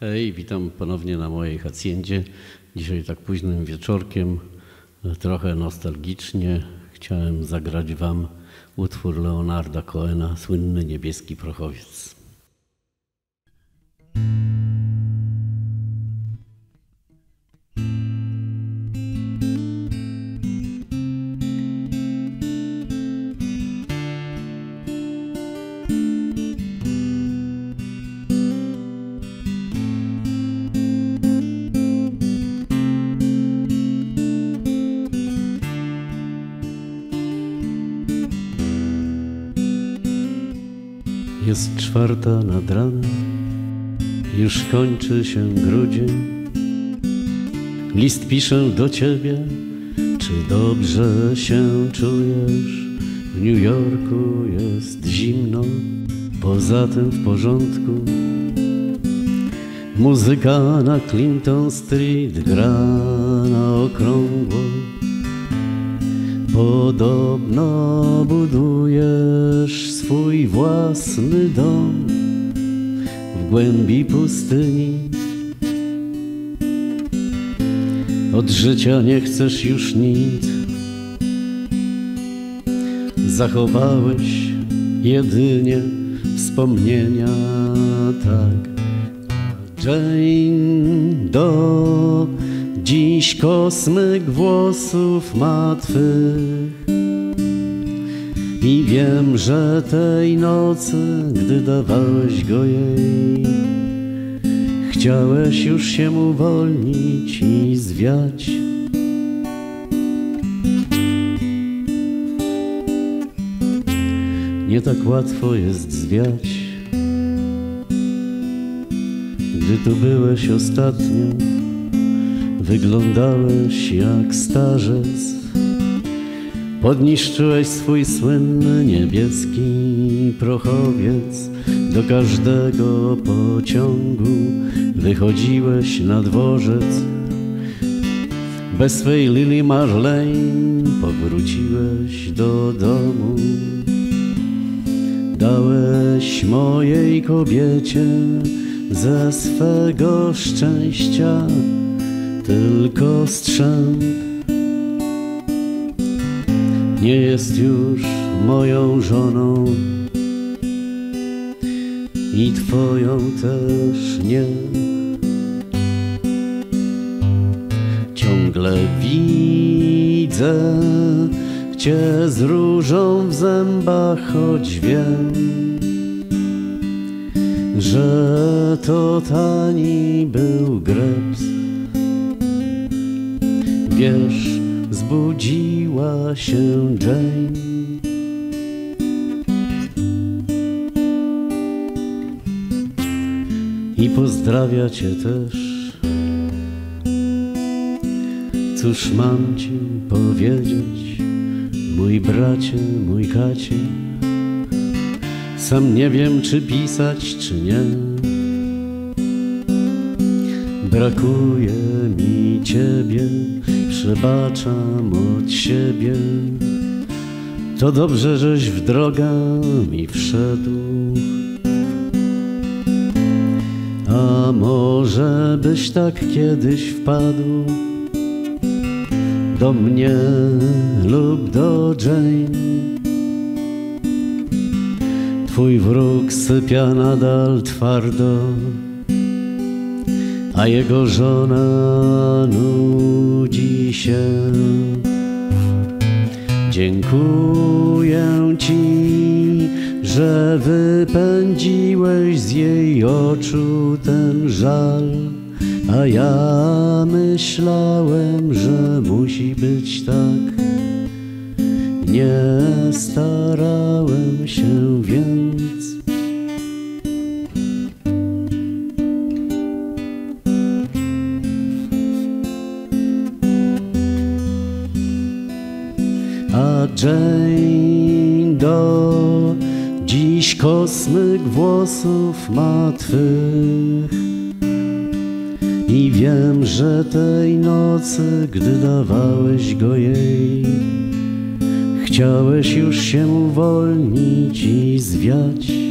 Hej, witam ponownie na mojej hacjendzie. Dzisiaj tak późnym wieczorkiem, trochę nostalgicznie, chciałem zagrać Wam utwór Leonarda Cohena, słynny niebieski prochowiec. Jest czwarta nad ranem, już kończy się grudzień. List piszę do ciebie, czy dobrze się czujesz? W New Yorku jest zimno, poza tym w porządku. Muzyka na Clinton Street gra na okrągło. Podobno budujesz swój własny dom w głębi pustyni. Od życia nie chcesz już nic, zachowałeś jedynie wspomnienia, tak. Jane do dziś kosmyk włosów ma twych. I wiem, że tej nocy, gdy dawałeś go jej, chciałeś już się uwolnić i zwiać. Nie tak łatwo jest zwiać. Gdy tu byłeś ostatnio, wyglądałeś jak starzec. Podniszczyłeś swój słynny niebieski prochowiec. Do każdego pociągu wychodziłeś na dworzec. Bez swej Lili Marlene powróciłeś do domu. Dałeś mojej kobiecie ze swego szczęścia tylko strzęp. Nie jest już moją żoną i twoją też nie. Ciągle widzę cię z różą w zębach, choć wiem, że to tani był greps. Wiesz, zbudziła się Jane. I pozdrawia cię też. Cóż mam ci powiedzieć, mój bracie, mój kacie? Sam nie wiem, czy pisać, czy nie. Brakuje mi ciebie, przebaczam od siebie. To dobrze, żeś w drogę mi wszedł. A może byś tak kiedyś wpadł do mnie lub do Jane. Twój wróg sypia nadal twardo, a jego żona nudzi się. Dziękuję ci, że wypędziłeś z jej oczu ten żal, a ja myślałem, że musi być tak. Nie starałem się Do dziś kosmyk włosów ma twych. I wiem, że tej nocy, gdy dawałeś go jej, chciałeś już się uwolnić i zwiać.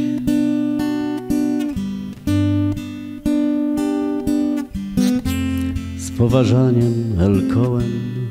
poważaniem El Cohen